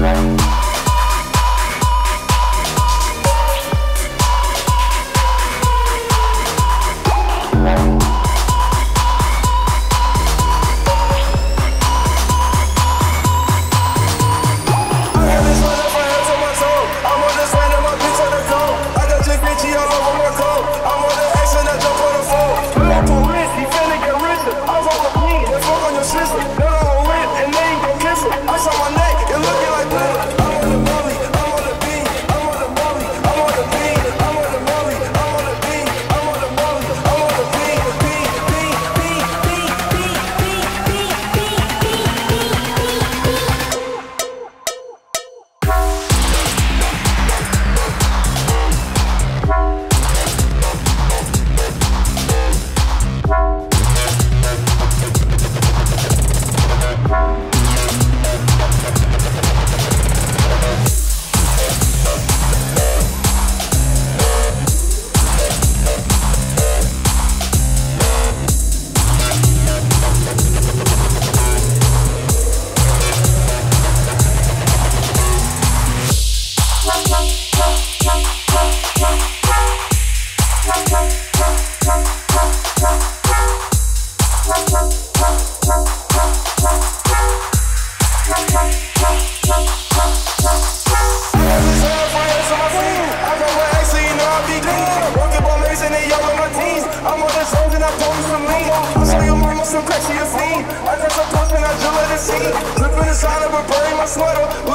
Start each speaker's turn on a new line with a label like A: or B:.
A: wrong some crazy scene. I got some push and I just let it see. Dripping inside of a brain, my sweater.